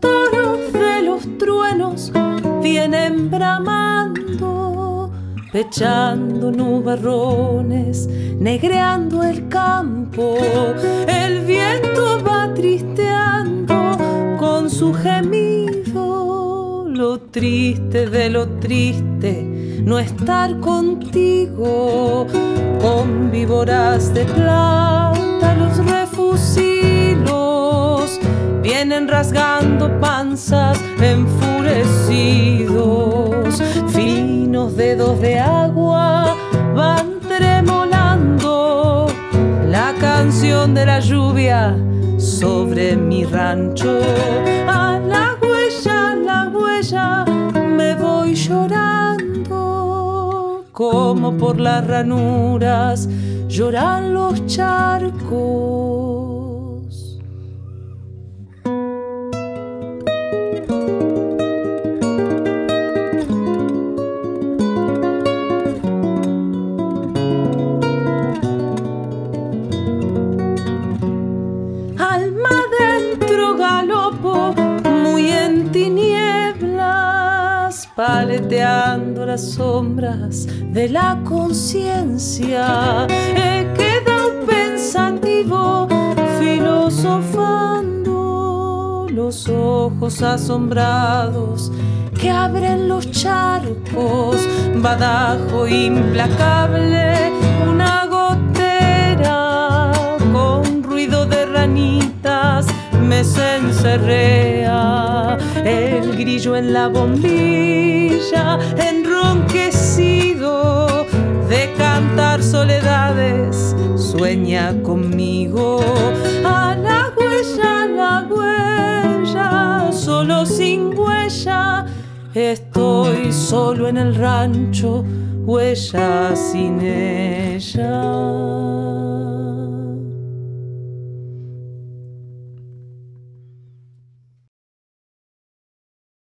de los truenos vienen bramando, pechando nubarrones, negreando el campo. El viento va tristeando con su gemido, lo triste de lo triste no estar contigo con víboras de plata los refugios vienen rasgando panzas enfurecidos, finos dedos de agua van tremolando la canción de la lluvia sobre mi rancho. A la huella, la huella, me voy llorando, como por las ranuras lloran los charcos. Paleteando las sombras de la conciencia. He quedado pensativo, filosofando los ojos asombrados que abren los charcos, badajo implacable, encerrea el grillo en la bombilla, enronquecido de cantar soledades, sueña conmigo a la huella, la huella, solo sin huella, estoy solo en el rancho, huella sin ella.